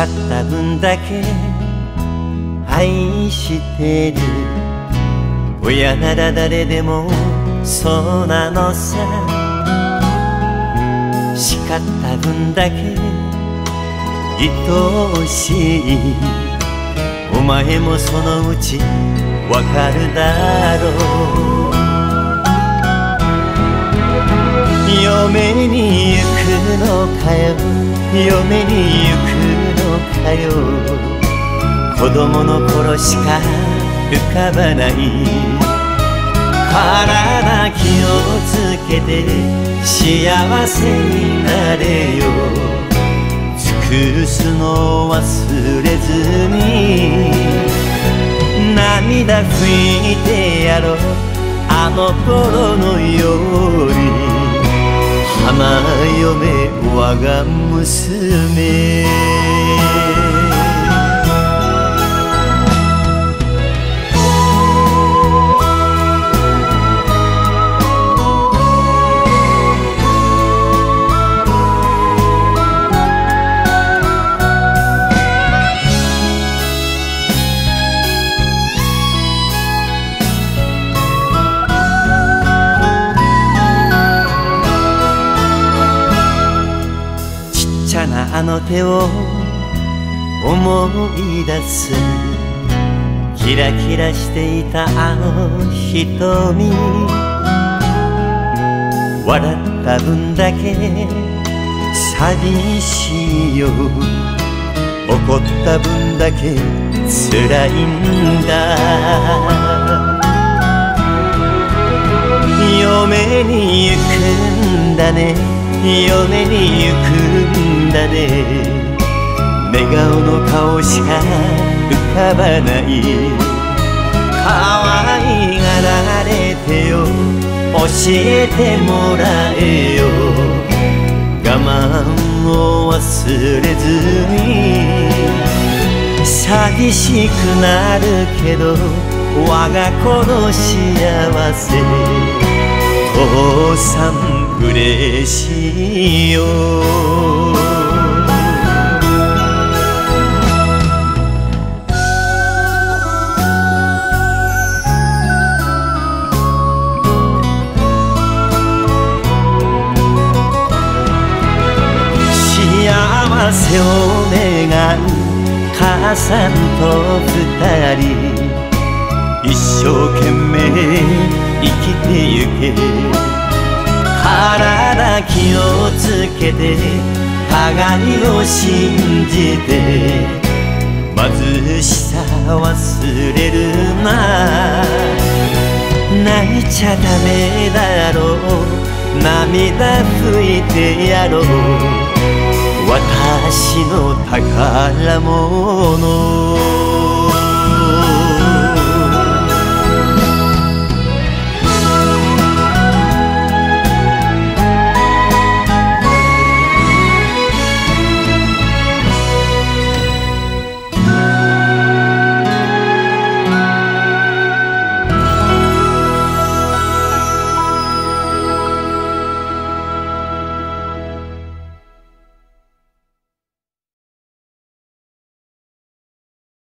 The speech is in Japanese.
叱った分だけ愛してる。親なら誰でもそうなのさ。叱った分だけ愛しい。お前もそのうちわかるだろう。嫁に行くのかよ。嫁に行くかよ。子供の頃しか浮かばない。体気をつけて幸せになれよ。尽くすの忘れずに。涙拭いてやろう。あの頃のように。花嫁我が娘。あの手を思い出す。キラキラしていたあの瞳。笑った分だけ寂しいよ。怒った分だけ辛いんだ。嫁に行くんだね。嫁に行くんだ。だね。寝顔の顔しか浮かばない。可愛がられてよ。教えてもらえよ。我慢を忘れずに。寂しくなるけど我が子の幸せ。父さん嬉しいよ。せを願う母さんと二人一生懸命生きてゆけ。体気をつけて互いを信じて貧しさ忘れるな泣いちゃダメだろう涙拭いてやろう私の宝物。